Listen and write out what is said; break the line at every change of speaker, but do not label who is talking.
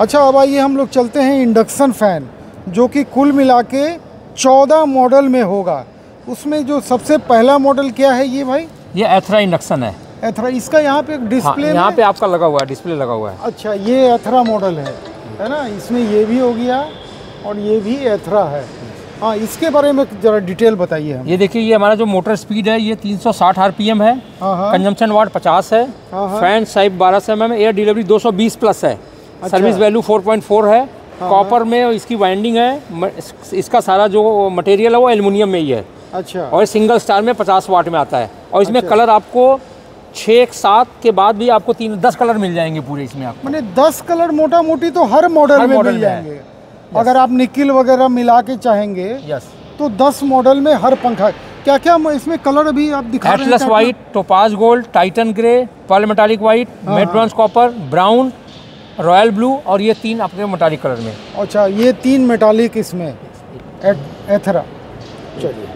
अच्छा अब आइए हम लोग चलते हैं इंडक्शन फ़ैन जो कि कुल मिला के चौदह मॉडल में होगा। उसमें जो सबसे पहला मॉडल क्या है ये भाई?
ये एथरा इंडक्शन है।
एथरा इसका यहाँ पे एक
हाँ,
डिस्प्ले
यहाँ पे आपका लगा हुआ है डिस्प्ले लगा हुआ है।
अच्छा ये एथरा मॉडल है है ना? इसमें ये भी हो गया और ये भी एथरा है। हाँ इसके बारे में ज़रा डिटेल बताइए हम।
ये देखिए ये हमारा जो मोटर स्पीड है ये 360 आरपीएम है।
हाँ हाँ।
कंजम्पशन वाट 50 है।
हाँ, हाँ।
फ़ैन साइब 12 सौ M M air delivery 220 plus है।
अच्छा।
सर्विस वैल्यू 4.4 है। कॉपर में इसकी वाइंडिंग है। इसका सारा जो मटेरियल है वो एल्युमिनियम में ही है।
अच्छा।
और सिंगल स्टार में 50 वाट में आता है। और इसमें
अच्छा।
कलर आपको छः सात के बाद भी आपको तीन दस कलर मिल जाएँगे पूरे इसमें आपको।
मैंने दस कलर मोटा मोटी तो हर मॉडल में मिल जाएँगे। अगर आप निकिल वगैरह मिला के चाहेंगे
यस
तो दस मॉडल में हर पंखा। क्या क्या इसमें कलर अभी आप दिखा रहे हैं
Atlas white topaz gold titan grey pearl metallic white
हाँ,
matte bronze copper brown royal blue और ये तीन आपके मेटालिक कलर में।
अच्छा ये तीन मेटालिक इसमें एथरा। चलिए।